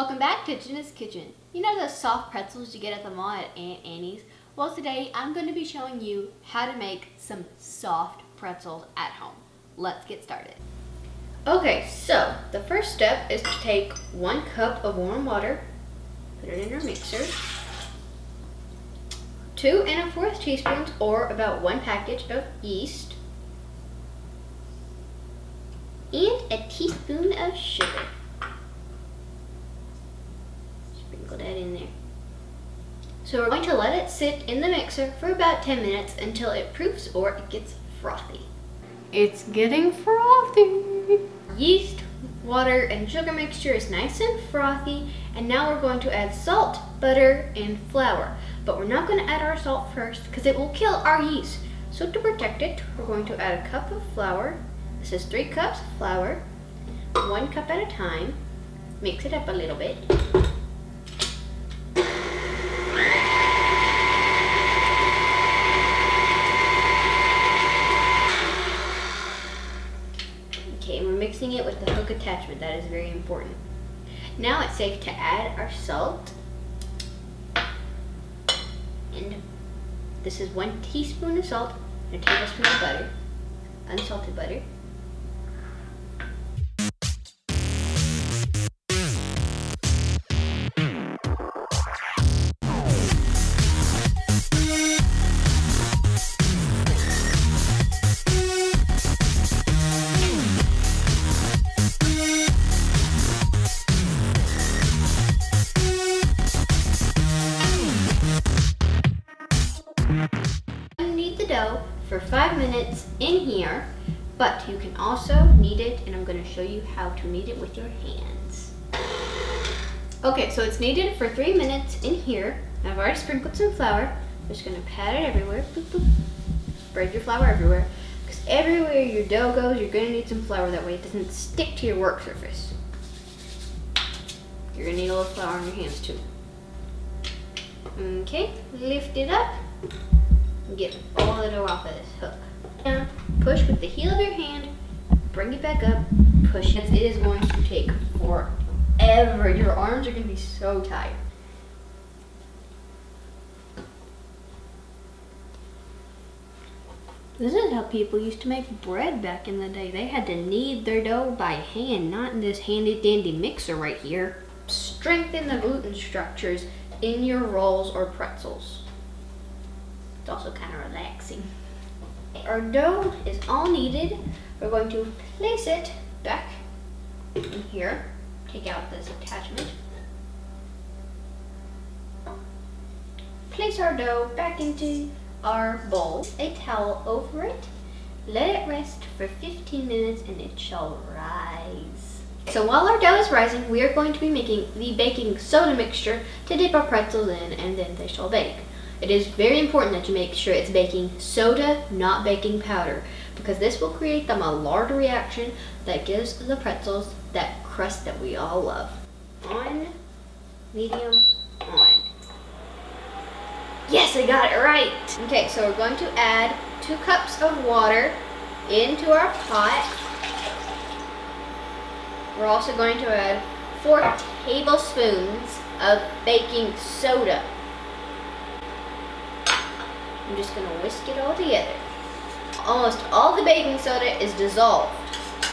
Welcome back to Jenna's Kitchen. You know those soft pretzels you get at the mall at Auntie Anne's? Well today I'm going to be showing you how to make some soft pretzels at home. Let's get started. Okay, so the first step is to take one cup of warm water, put it in our mixer, two and a fourth teaspoons or about one package of yeast, and a teaspoon of sugar. Sprinkle that in there. So we're going to let it sit in the mixer for about 10 minutes until it proofs or it gets frothy. It's getting frothy. Yeast, water, and sugar mixture is nice and frothy. And now we're going to add salt, butter, and flour. But we're not going to add our salt first because it will kill our yeast. So to protect it, we're going to add a cup of flour. This is three cups of flour, one cup at a time. Mix it up a little bit. mixing it with the hook attachment. That is very important. Now it's safe to add our salt. And this is one teaspoon of salt and a tablespoon of butter, unsalted butter. For five minutes in here, but you can also knead it, and I'm gonna show you how to knead it with your hands. Okay, so it's kneaded for three minutes in here. I've already sprinkled some flour. I'm just gonna pat it everywhere. Boop, boop. Spread your flour everywhere. Because everywhere your dough goes, you're gonna need some flour. That way it doesn't stick to your work surface. You're gonna need a little flour on your hands too. Okay, lift it up get all the dough off of this hook. Now, push with the heel of your hand, bring it back up, push. It is going to take forever. Your arms are going to be so tired. This is how people used to make bread back in the day. They had to knead their dough by hand, not in this handy dandy mixer right here. Strengthen the gluten structures in your rolls or pretzels. It's also kind of relaxing. Our dough is all kneaded. We're going to place it back in here. Take out this attachment. Place our dough back into our bowl. A towel over it. Let it rest for 15 minutes and it shall rise. So while our dough is rising, we are going to be making the baking soda mixture to dip our pretzels in and then they shall bake. It is very important that you make sure it's baking soda, not baking powder, because this will create the Maillard reaction that gives the pretzels that crust that we all love. On, medium, on. Yes, I got it right. Okay, so we're going to add two cups of water into our pot. We're also going to add four tablespoons of baking soda. I'm just to whisk it all together. Almost all the baking soda is dissolved.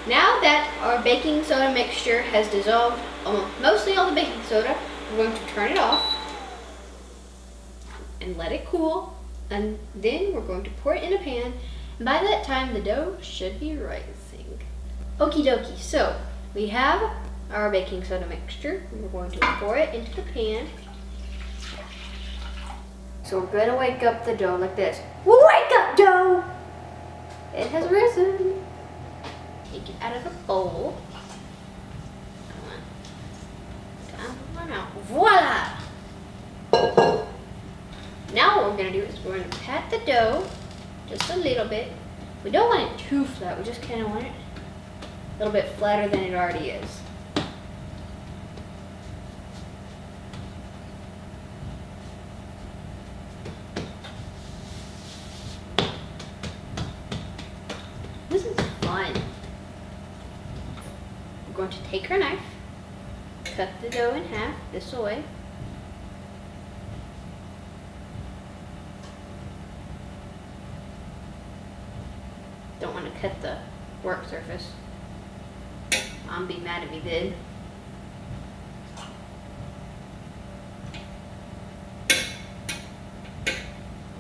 Now that our baking soda mixture has dissolved almost mostly all the baking soda, we're going to turn it off and let it cool. And then we're going to pour it in a pan. And by that time, the dough should be rising. Okie dokie, so we have our baking soda mixture. We're going to pour it into the pan. So we're to wake up the dough like this. Wake up, dough! It has risen. Take it out of the bowl. Come on. Come on Voila! Now what we're to do is we're to pat the dough just a little bit. We don't want it too flat. We just kind of want it a little bit flatter than it already is. This is fun. We're going to take our knife, cut the dough in half this way. Don't want to cut the work surface. Mom be mad if he did.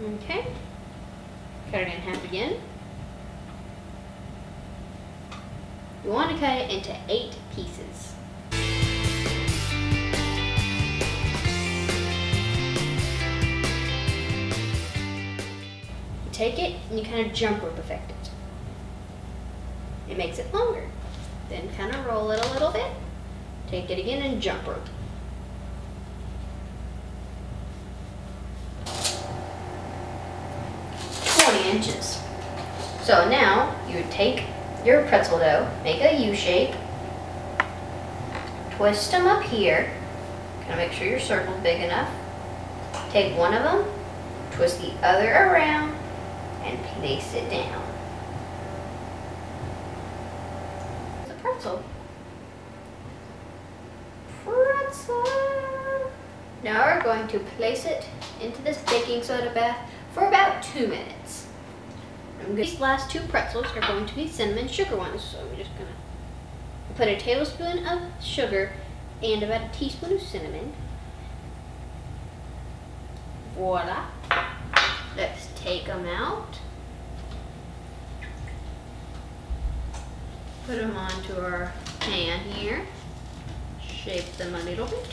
Okay. Cut it in half again. You want to cut it into eight pieces. You take it and you kind of jump rope effect it. It makes it longer. Then kind of roll it a little bit. Take it again and jump rope. Inches. So now you would take your pretzel dough, make a U shape, twist them up here, kind of make sure your circle's big enough. Take one of them, twist the other around, and place it down. The pretzel. Pretzel. Now we're going to place it into this baking soda bath for about two minutes. These last two pretzels are going to be cinnamon sugar ones, so I'm just gonna put a tablespoon of sugar and about a teaspoon of cinnamon. Voila. Let's take them out. Put them onto our pan here. Shape them a little bit.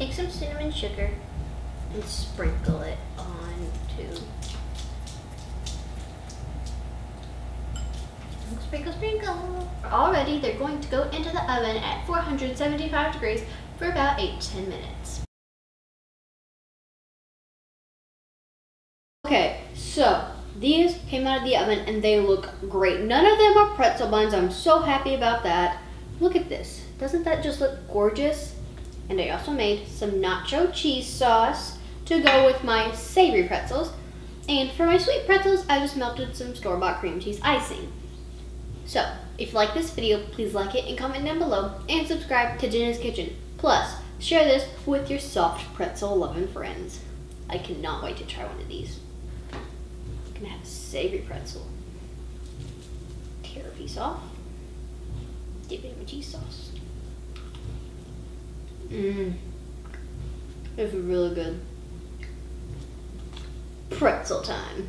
Take some cinnamon sugar and sprinkle it on onto. Sprinkle, sprinkle. Already, they're going to go into the oven at 475 degrees for about 8-10 minutes. Okay, so these came out of the oven and they look great. None of them are pretzel buns. I'm so happy about that. Look at this. Doesn't that just look gorgeous? And I also made some nacho cheese sauce to go with my savory pretzels. And for my sweet pretzels, I just melted some store-bought cream cheese icing. So, if you like this video, please like it and comment down below and subscribe to Jenna's Kitchen. Plus, share this with your soft pretzel loving friends. I cannot wait to try one of these. I'm gonna have a savory pretzel. Tear a piece off. Dip it in my cheese sauce. Mmm. It's really good. Pretzel time.